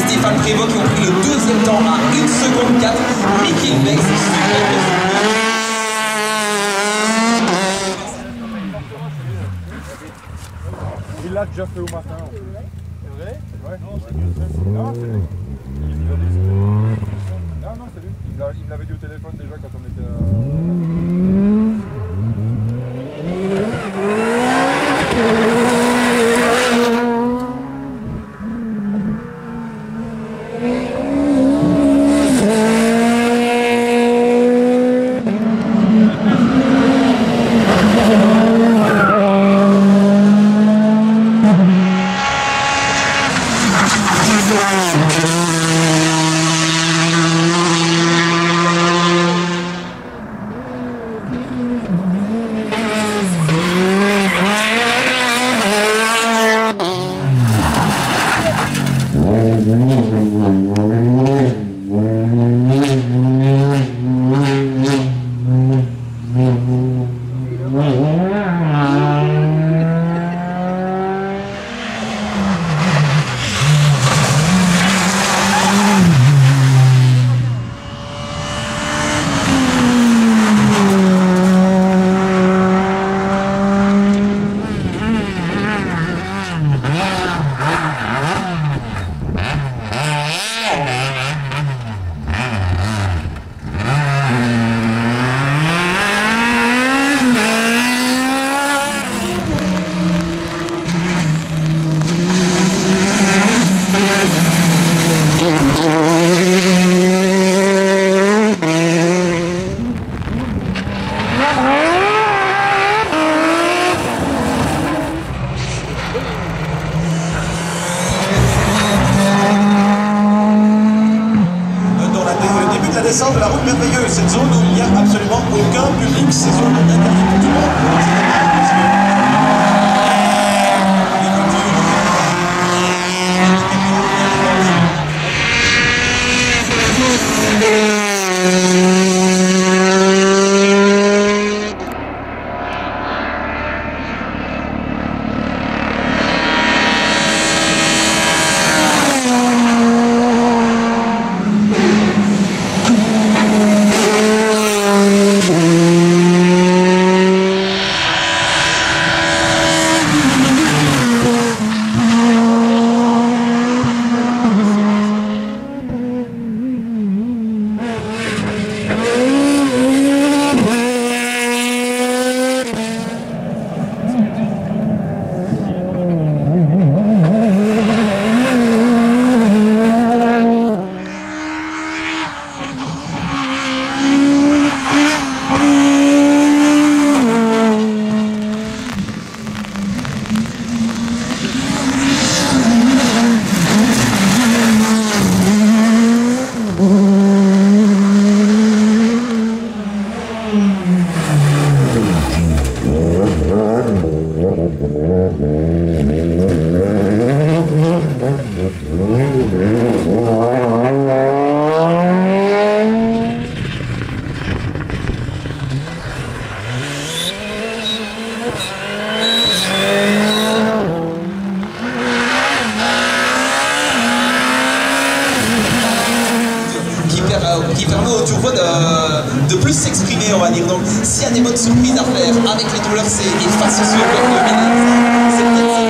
Stéphane Prévost qui ont pris le deuxième temps à 1 seconde 4. Mickey Vex, Il l'a déjà fait au matin. C'est vrai? Non, c'est. Non, c'est lui. Il l'a- Il l'avait dit au téléphone déjà quand on était. Mm-hmm. Début de la route merveilleuse, cette zone où il n'y a absolument aucun public, ces zones interdites pour tout le monde. On va dire. Donc, s'il y a des bonnes surprises à faire avec les douleurs C et face de minutes, c'est peut-être